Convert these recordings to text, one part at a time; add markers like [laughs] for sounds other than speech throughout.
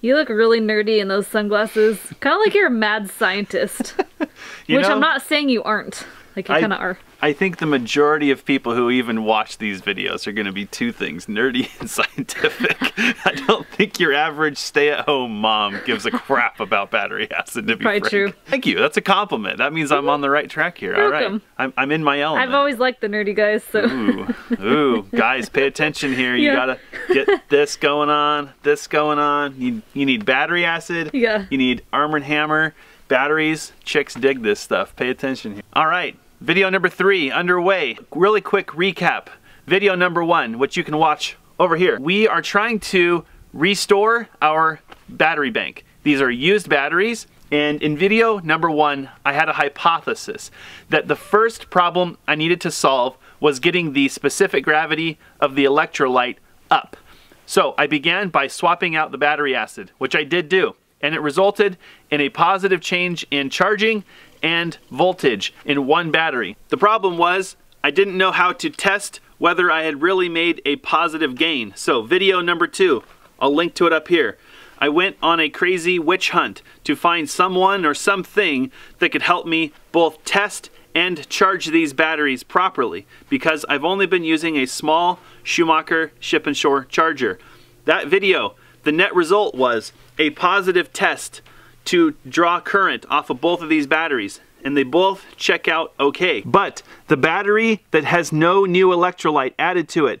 You look really nerdy in those sunglasses. Kind of like you're a mad scientist. [laughs] Which know, I'm not saying you aren't. Like you kind of are. I think the majority of people who even watch these videos are going to be two things, nerdy [laughs] and scientific. I don't think your average stay-at-home mom gives a crap about battery acid, to be Probably frank. true. Thank you. That's a compliment. That means I'm on the right track here. You're All right. welcome. I'm, I'm in my element. I've always liked the nerdy guys, so Ooh, ooh, guys, pay attention here. You Yeah. gotta get this going on, this going on. You, you need battery acid. Yeah. You need Arm & Hammer batteries. Chicks dig this stuff. Pay attention here. All right, video number three underway. Really quick recap. Video number one, which you can watch over here. We are trying to restore our battery bank. These are used batteries. And in video number one, I had a hypothesis that the first problem I needed to solve was getting the specific gravity of the electrolyte up. So I began by swapping out the battery acid, which I did do, and it resulted in a positive change in charging and voltage in one battery. The problem was I didn't know how to test whether I had really made a positive gain. So video number two, I'll link to it up here. I went on a crazy witch hunt to find someone or something that could help me both test and charge these batteries properly because I've only been using a small Schumacher Ship and Shore charger. That video, the net result was a positive test to draw current off of both of these batteries and they both check out okay. But the battery that has no new electrolyte added to it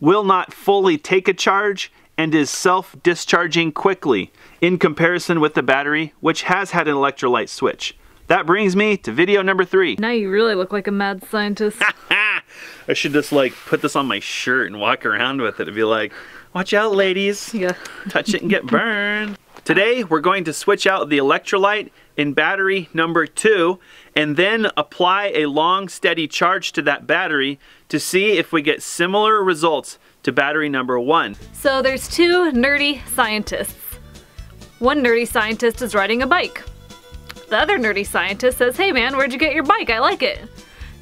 will not fully take a charge and is self-discharging quickly in comparison with the battery which has had an electrolyte switch. That brings me to video number three. now you really look like a mad scientist. [laughs] I should just like put this on my shirt and walk around with it and be like, watch out ladies, yeah. touch it and get burned. Today we're going to switch out the electrolyte in battery number two and then apply a long steady charge to that battery to see if we get similar results to battery number one. So there's two nerdy scientists. One nerdy scientist is riding a bike. The other nerdy scientist says, hey man, where'd you get your bike? I like it. And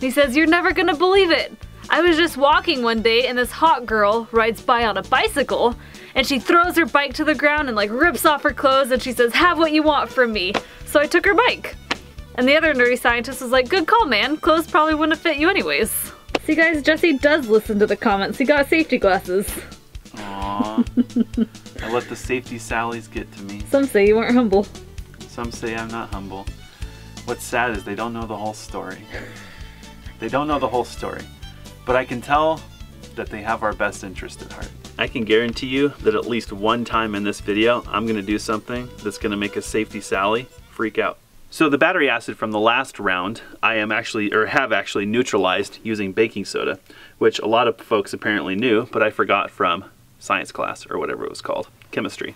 he says, you're never gonna believe it. I was just walking one day and this hot girl rides by on a bicycle and she throws her bike to the ground and like rips off her clothes and she says, have what you want from me. So I took her bike. And the other nerdy scientist was like, good call man, clothes probably wouldn't fit you anyways. See guys, Jesse does listen to the comments. He got safety glasses. Aww. I let the safety sallies get to me. Some say you weren't humble. Some say I'm not humble. What's sad is they don't know the whole story. They don't know the whole story. But I can tell that they have our best interest at heart. I can guarantee you that at least one time in this video, I'm gonna do something that's gonna make a safety Sally freak out. So the battery acid from the last round, I am actually, or have actually neutralized using baking soda, which a lot of folks apparently knew, but I forgot from science class or whatever it was called, chemistry.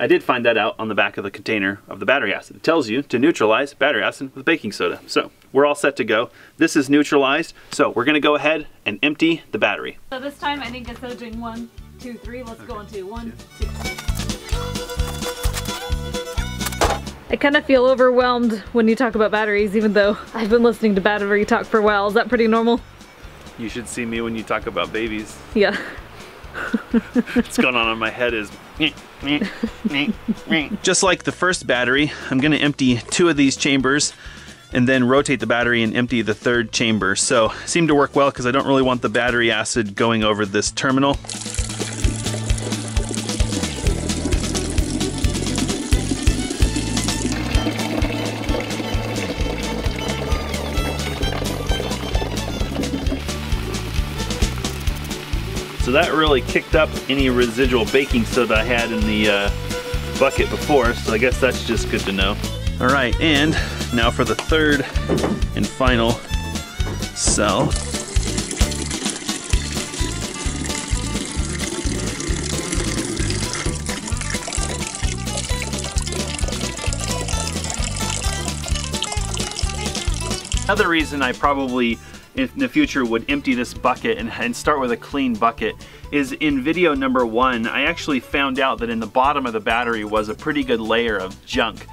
I did find that out on the back of the container of the battery acid. It tells you to neutralize battery acid with baking soda. So we're all set to go. This is neutralized, so we're gonna go ahead and empty the battery. So this time I think instead of doing one, two, three, let's go on to one, two. I kind of feel overwhelmed when you talk about batteries, even though I've been listening to battery talk for a while. Is that pretty normal? You should see me when you talk about babies. Yeah. What's going on in my head is [laughs] just like the first battery, I'm gonna empty two of these chambers and then rotate the battery and empty the third chamber. So seemed to work well because I don't really want the battery acid going over this terminal. So that really kicked up any residual baking soda I had in the uh, bucket before, so I guess that's just good to know. All right, and now for the third and final cell. Another reason I probably in the future would empty this bucket and, and start with a clean bucket is in video number one, I actually found out that in the bottom of the battery was a pretty good layer of junk.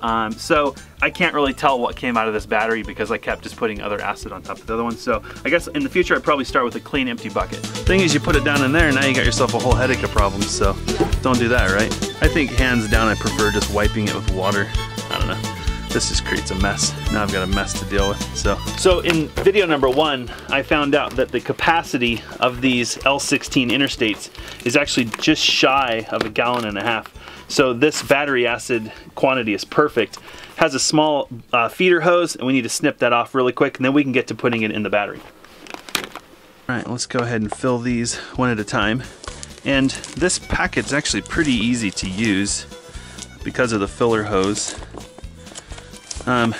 Um, so I can't really tell what came out of this battery because I kept just putting other acid on top of the other one. So I guess in the future I'd probably start with a clean empty bucket. Thing is you put it down in there now you got yourself a whole headache of problems. So don't do that, right? I think hands down I prefer just wiping it with water. I don't know this just creates a mess. Now I've got a mess to deal with. So, so in video number one, I found out that the capacity of these L16 interstates is actually just shy of a gallon and a half. So this battery acid quantity is perfect. Has a small uh, feeder hose and we need to snip that off really quick and then we can get to putting it in the battery. All right, let's go ahead and fill these one at a time. And this packet's actually pretty easy to use because of the filler hose. Um,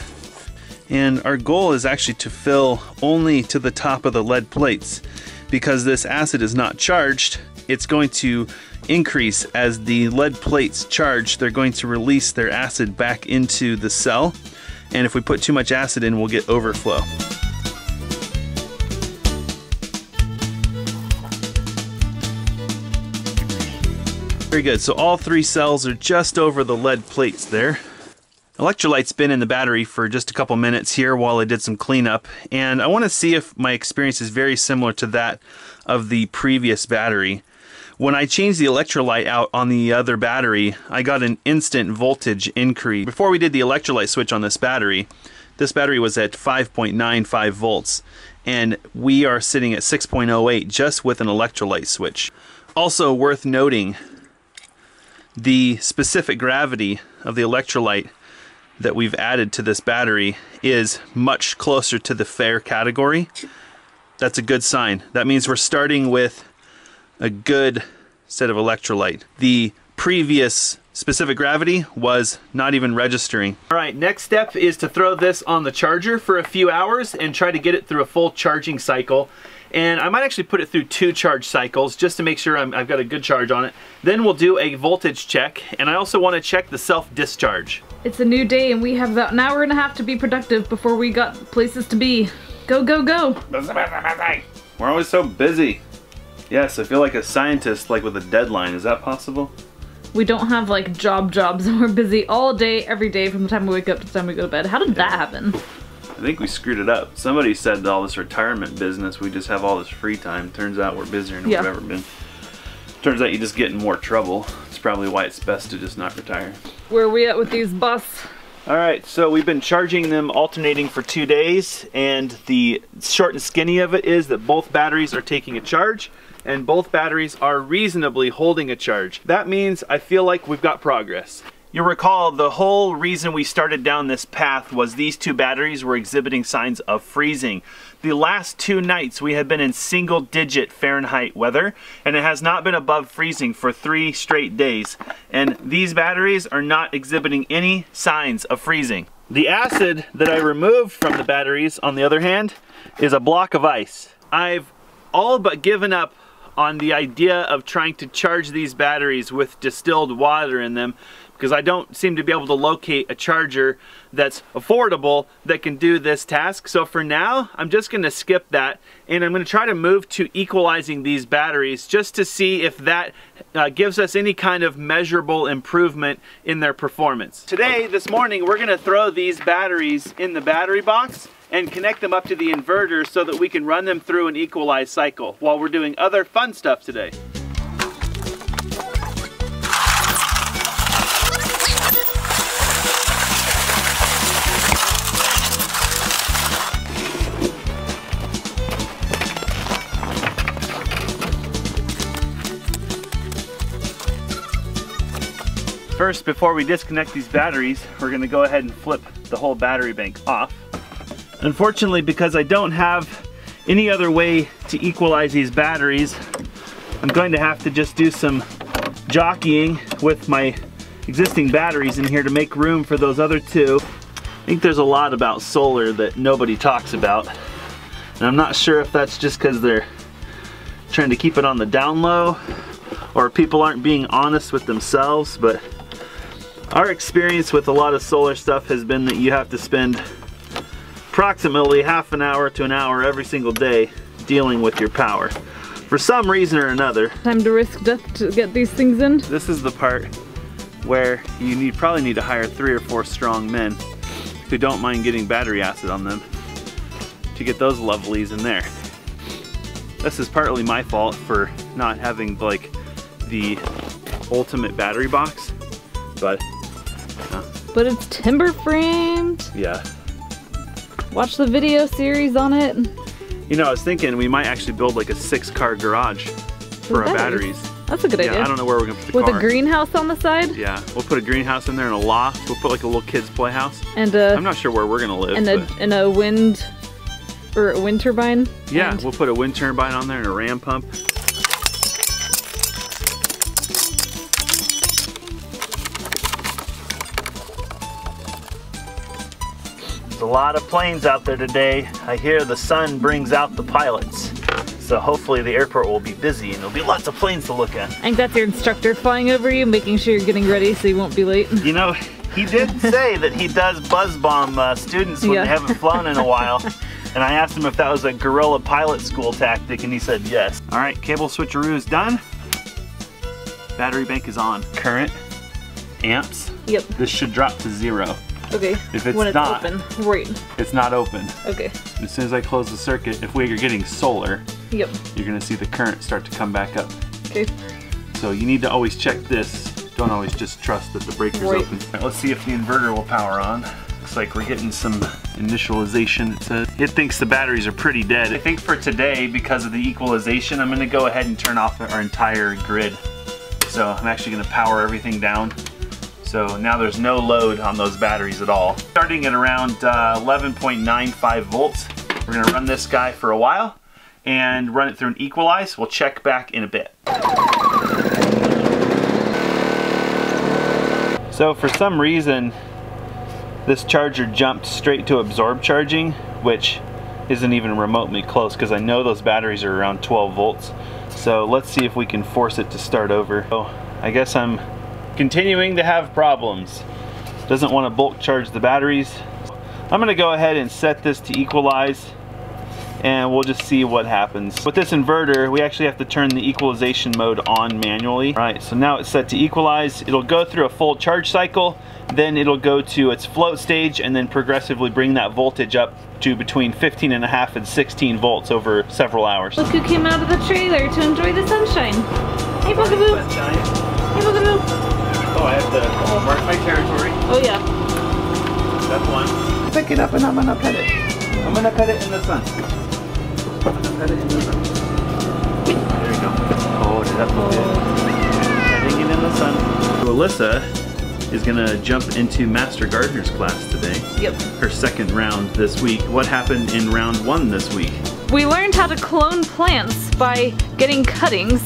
and our goal is actually to fill only to the top of the lead plates. Because this acid is not charged it's going to increase. As the lead plates charge they're going to release their acid back into the cell. And if we put too much acid in we'll get overflow. Very good. So all three cells are just over the lead plates there Electrolyte's been in the battery for just a couple minutes here while I did some cleanup and I want to see if my experience is very similar to that of the previous battery. When I changed the electrolyte out on the other battery, I got an instant voltage increase. Before we did the electrolyte switch on this battery, this battery was at 5.95 volts and we are sitting at 6.08 just with an electrolyte switch. Also worth noting, the specific gravity of the electrolyte that we've added to this battery is much closer to the fair category. That's a good sign. That means we're starting with a good set of electrolyte. The previous specific gravity was not even registering. All right, next step is to throw this on the charger for a few hours and try to get it through a full charging cycle. And I might actually put it through two charge cycles just to make sure i have got a good charge on it. Then we'll do a voltage check, and I also want to check the self-discharge. It's a new day and we have about an hour and a half to be productive before we got places to be. Go, go, go. [laughs] We're always so busy. Yes, I feel like a scientist like with a deadline. Is that possible? We don't have like job jobs [laughs] and we're busy all day, every day from the time we wake up to the time we go to bed. How did yeah. that happen? I think we screwed it up. Somebody said all this retirement business, we just have all this free time. Turns out we're busier than yeah. we've ever been. Turns out you just get in more trouble. It's probably why it's best to just not retire. Where are we at with these bus? All right, so we've been charging them alternating for two days, and the short and skinny of it is that both batteries are taking a charge, and both batteries are reasonably holding a charge. That means I feel like we've got progress. You'll recall the whole reason we started down this path was these two batteries were exhibiting signs of freezing. The last two nights we have been in single digit Fahrenheit weather and it has not been above freezing for three straight days. And these batteries are not exhibiting any signs of freezing. The acid that I removed from the batteries, on the other hand, is a block of ice. I've all but given up on the idea of trying to charge these batteries with distilled water in them because I don't seem to be able to locate a charger that's affordable that can do this task. So for now, I'm just gonna skip that and I'm gonna try to move to equalizing these batteries just to see if that uh, gives us any kind of measurable improvement in their performance. Today, this morning, we're gonna throw these batteries in the battery box and connect them up to the inverter so that we can run them through an equalized cycle while we're doing other fun stuff today. First, before we disconnect these batteries, we're gonna go ahead and flip the whole battery bank off. Unfortunately, because I don't have any other way to equalize these batteries, I'm going to have to just do some jockeying with my existing batteries in here to make room for those other two. I think there's a lot about solar that nobody talks about. And I'm not sure if that's just because they're trying to keep it on the down low or people aren't being honest with themselves, but our experience with a lot of solar stuff has been that you have to spend approximately half an hour to an hour every single day dealing with your power. For some reason or another. Time to risk death to get these things in. This is the part where you need probably need to hire three or four strong men who don't mind getting battery acid on them to get those lovelies in there. This is partly my fault for not having like the ultimate battery box, but uh, But it's timber framed. yeah. Watch the video series on it. You know, I was thinking we might actually build like a six car garage for our batteries. batteries. That's a good Yeah, idea. I don't know where we're gonna put the With car. a greenhouse on the side Yeah, we'll put a greenhouse in there and a loft. We'll put like a little kids playhouse. and uh, I'm not sure where we're gonna live. and a and a wind or a wind turbine. yeah, and- we'll put a wind turbine on there and a ram pump. A lot of planes out there today. I hear the sun brings out the pilots. So hopefully the airport will be busy and there'll be lots of planes to look at. I think that's your instructor flying over you, making sure you're getting ready so you won't be late. You know, he did [laughs] say that he does buzz bomb uh, students when Yeah. they haven't flown in a while. [laughs] And I asked him if that was a guerrilla pilot school tactic, and he said yes. All right, cable switcheroo is done. Battery bank is on. Current, amps. Yep. This should drop to zero. Okay. If it's when it's not- open. Right. It's not open. Okay. As soon as I close the circuit, if we're getting solar, Yep. you're gonna see the current start to come back up. Okay. So you need to always check this. Don't always just trust that the breaker's Right. open. Right, let's see if the inverter will power on. Looks like we're getting some initialization. It says it thinks the batteries are pretty dead. I think for today, because of the equalization, I'm gonna go ahead and turn off our entire grid. So I'm actually gonna power everything down. So now there's no load on those batteries at all. Starting at around uh, 11.95 volts, we're gonna run this guy for a while and run it through an equalize. We'll check back in a bit. So for some reason, this charger jumped straight to absorb charging, which isn't even remotely close because I know those batteries are around 12 volts. So let's see if we can force it to start over. So I guess I'm continuing to have problems. Doesn't want to bulk charge the batteries. I'm gonna go ahead and set this to equalize and we'll just see what happens. With this inverter, we actually have to turn the equalization mode on manually. All right, so now it's set to equalize. It'll go through a full charge cycle, then it'll go to its float stage and then progressively bring that voltage up to between 15 and a half and 16 volts over several hours. Look who came out of the trailer to enjoy the sunshine. Hey, Bugaboo. Hey, Bugaboo. Oh, I have to mark my territory. Oh yeah. That's one. Pick it up and I'm gonna pet it. I'm gonna pet it in the sun. I'm gonna pet it in the sun. There you go. Hold it up a bit. Petting it in the sun. Alyssa is gonna jump into Master Gardener's class today. Yep. Her second round this week. What happened in round one this week? We learned how to clone plants by getting cuttings.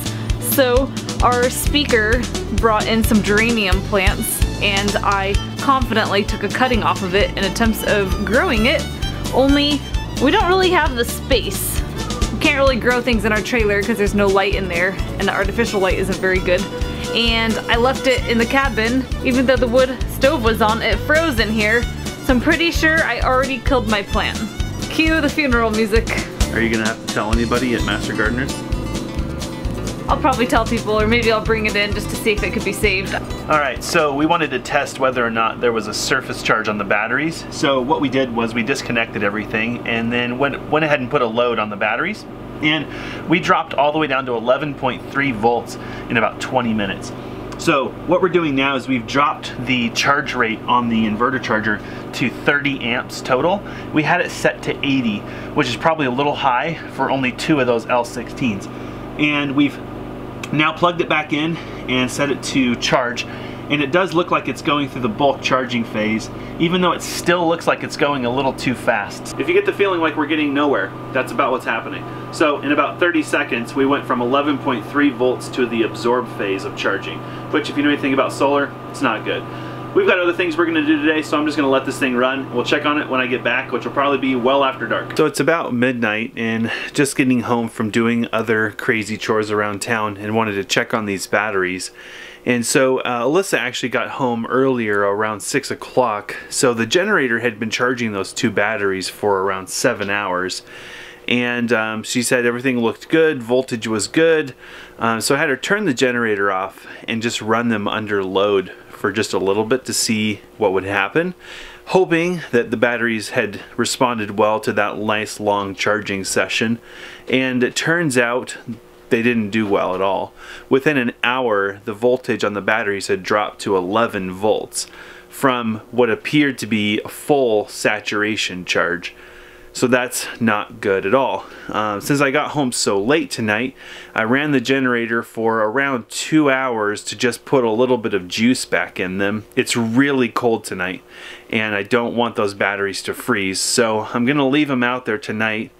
So our speaker brought in some geranium plants and I confidently took a cutting off of it in attempts of growing it. Only we don't really have the space. We can't really grow things in our trailer because there's no light in there and the artificial light isn't very good. And I left it in the cabin even though the wood stove was on, it froze in here. So I'm pretty sure I already killed my plant. Cue the funeral music. Are you gonna have to tell anybody at Master Gardeners? I'll probably tell people, or maybe I'll bring it in just to see if it could be saved. All right, so we wanted to test whether or not there was a surface charge on the batteries. So what we did was we disconnected everything and then went, went ahead and put a load on the batteries. And we dropped all the way down to 11.3 volts in about 20 minutes. So what we're doing now is we've dropped the charge rate on the inverter charger to 30 amps total. We had it set to 80, which is probably a little high for only two of those L16s. And we've now plugged it back in and set it to charge and it does look like it's going through the bulk charging phase even though it still looks like it's going a little too fast. If you get the feeling like we're getting nowhere, that's about what's happening. So in about 30 seconds we went from 11.3 volts to the absorb phase of charging, which if you know anything about solar, it's not good. We've got other things we're going to do today, so I'm just going to let this thing run. We'll check on it when I get back, which will probably be well after dark. So it's about midnight and just getting home from doing other crazy chores around town and wanted to check on these batteries. And so uh, Alyssa actually got home earlier around 6 o'clock. So the generator had been charging those two batteries for around 7 hours and um, she said everything looked good, voltage was good. Um, so I had her turn the generator off and just run them under load for just a little bit to see what would happen, hoping that the batteries had responded well to that nice long charging session. And it turns out they didn't do well at all. Within an hour, the voltage on the batteries had dropped to 11 volts from what appeared to be a full saturation charge. So that's not good at all. Uh, since I got home so late tonight, I ran the generator for around two hours to just put a little bit of juice back in them. It's really cold tonight and I don't want those batteries to freeze. So I'm gonna leave them out there tonight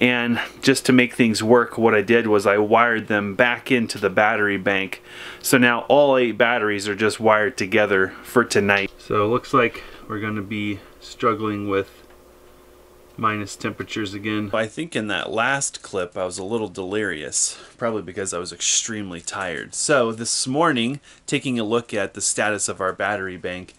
and just to make things work what I did was I wired them back into the battery bank so now all eight batteries are just wired together for tonight so it looks like we're going to be struggling with minus temperatures again. I think in that last clip I was a little delirious, probably because I was extremely tired. So this morning, taking a look at the status of our battery bank,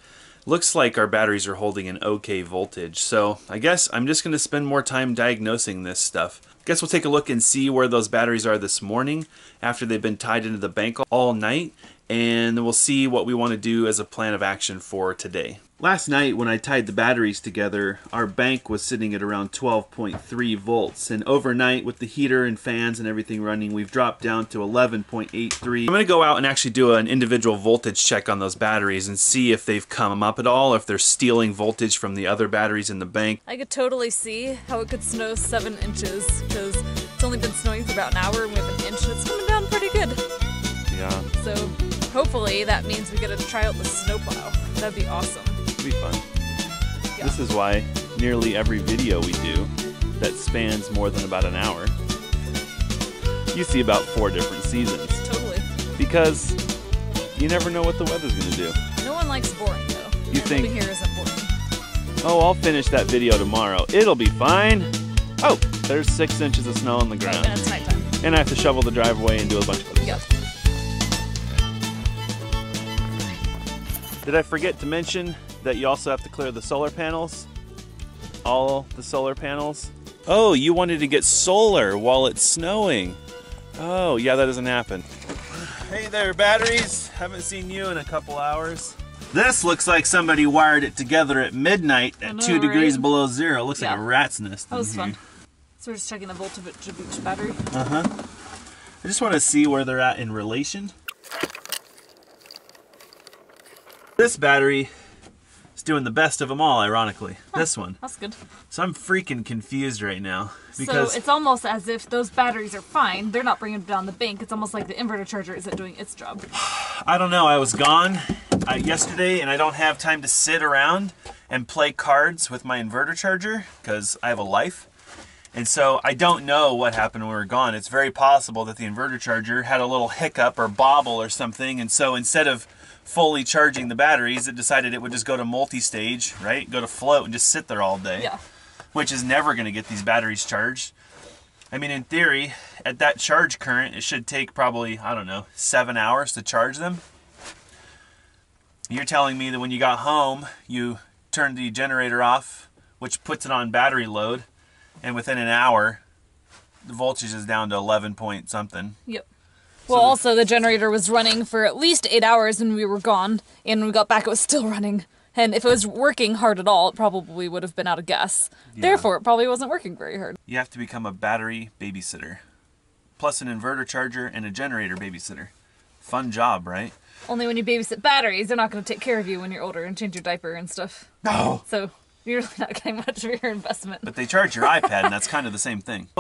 looks like our batteries are holding an okay voltage. So I guess I'm just going to spend more time diagnosing this stuff. Guess we'll take a look and see where those batteries are this morning after they've been tied into the bank all night and we'll see what we want to do as a plan of action for today. Last night when I tied the batteries together, our bank was sitting at around 12.3 volts and overnight with the heater and fans and everything running, we've dropped down to 11.83. I'm going to go out and actually do an individual voltage check on those batteries and see if they've come up at all, if they're stealing voltage from the other batteries in the bank. I could totally see how it could snow 7 inches because it's only been snowing for about an hour and we have an inch it's coming down pretty good. Yeah. So hopefully that means we get to try out the snowplow. That'd be awesome be fun. Yeah. This is why nearly every video we do that spans more than about an hour, you see about four different seasons. Totally. Because you never know what the weather's going to do. No one likes boring, though. You and think here isn't boring. Oh, I'll finish that video tomorrow. It'll be fine. Oh, there's six inches of snow on the ground. and it's nighttime. And I have to shovel the driveway and do a bunch of other yep. stuff. Did I forget to mention that you also have to clear the solar panels. All the solar panels. Oh, you wanted to get solar while it's snowing. Oh, yeah, that doesn't happen. Hey there, batteries. Haven't seen you in a couple hours. This looks like somebody wired it together at midnight at know, two right? degrees below zero. Looks yeah. like a rat's nest. That was fun. So we're just checking the voltage of each battery. Uh huh. I just want to see where they're at in relation. This battery doing the best of them all, ironically. Huh, this one. That's good. So I'm freaking confused right now. Because so it's almost as if those batteries are fine. They're not bringing down the bank. It's almost like the inverter charger isn't doing its job. [sighs] I don't know. I was gone uh, yesterday and I don't have time to sit around and play cards with my inverter charger because I have a life. And so I don't know what happened when we were gone. It's very possible that the inverter charger had a little hiccup or bobble or something. And so instead of fully charging the batteries, it decided it would just go to multi-stage, right? Go to float and just sit there all day. Yeah. Which is never going to get these batteries charged. I mean, in theory, at that charge current, it should take probably, I don't know, seven hours to charge them. You're telling me that when you got home, you turned the generator off, which puts it on battery load, and within an hour, the voltage is down to 11 point something. Yep. Well, so also the generator was running for at least eight hours when we were gone, and when we got back, it was still running. And if it was working hard at all, it probably would have been out of gas. Yeah. Therefore, it probably wasn't working very hard. You have to become a battery babysitter, plus an inverter charger and a generator babysitter. Fun job, right? Only when you babysit batteries, they're not going to take care of you when you're older and change your diaper and stuff. No. So you're really not getting much of your investment. But they charge your iPad, and that's kind of the same thing. [laughs]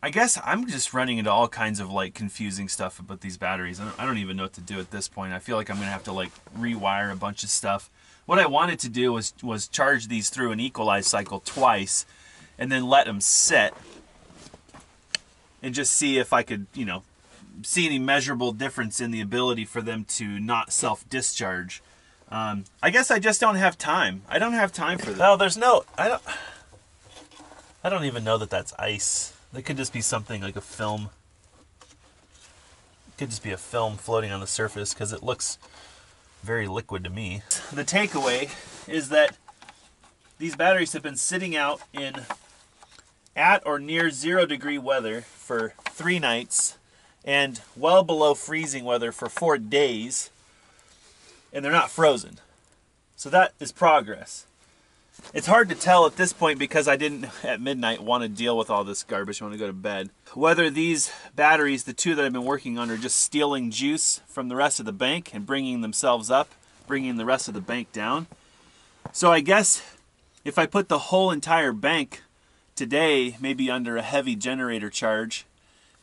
I guess I'm just running into all kinds of like confusing stuff about these batteries. I don't, I don't, even know what to do at this point. I feel like I'm gonna have to like rewire a bunch of stuff. What I wanted to do was was charge these through an equalize cycle twice, and then let them sit, and just see if I could, you know, see any measurable difference in the ability for them to not self discharge. Um, I guess I just don't have time. I don't have time for that. No, there's no. I don't. I don't even know that that's ice. That could just be something like a film. It could just be a film floating on the surface because it looks very liquid to me. The takeaway is that these batteries have been sitting out in at or near zero degree weather for three nights and well below freezing weather for four days. and they're not frozen. So that is progress. It's hard to tell at this point because I didn't [laughs] at midnight want to deal with all this garbage. I want to go to bed. Whether these batteries, the two that I've been working on, are just stealing juice from the rest of the bank and bringing themselves up, bringing the rest of the bank down. So I guess if I put the whole entire bank today, maybe under a heavy generator charge,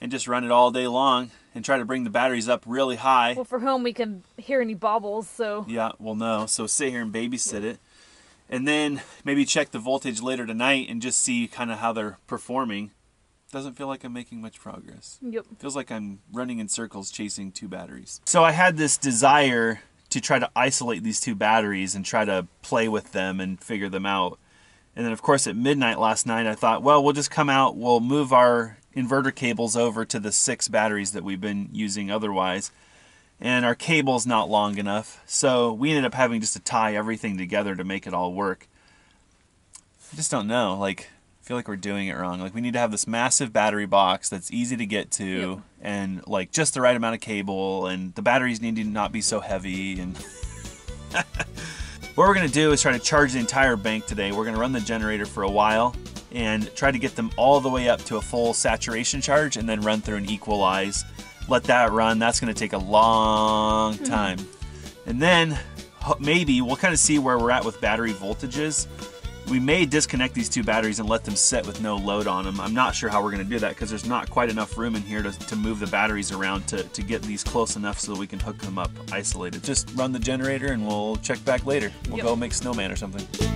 and just run it all day long and try to bring the batteries up really high. Well, for home we can hear any bobbles, so. Yeah, well, no. So sit here and babysit it. And then maybe check the voltage later tonight and just see kind of how they're performing. Doesn't feel like I'm making much progress. Yep. Feels like I'm running in circles chasing two batteries. So I had this desire to try to isolate these two batteries and try to play with them and figure them out. And then, of course, at midnight last night, I thought, well, we'll just come out, we'll move our inverter cables over to the six batteries that we've been using otherwise. And our cable's not long enough, so we ended up having just to tie everything together to make it all work. I just don't know. Like, I feel like we're doing it wrong. Like, we need to have this massive battery box that's easy to get to, Yep. and like just the right amount of cable, and the batteries need to not be so heavy. And [laughs] what we're gonna do is try to charge the entire bank today. We're gonna run the generator for a while and try to get them all the way up to a full saturation charge, and then run through and equalize. Let that run. That's gonna take a long hmm. time. And then maybe we'll kind of see where we're at with battery voltages. We may disconnect these two batteries and let them sit with no load on them. I'm not sure how we're going to do that because there's not quite enough room in here to, to move the batteries around to, to get these close enough so that we can hook them up isolated. Just run the generator and we'll check back later. We'll Yep. go make snowman or something.